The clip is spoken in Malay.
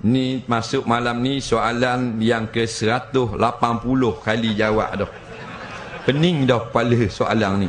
Ni masuk malam ni soalan yang ke 180 kali jawab dah. Pening dah kepala soalan ni.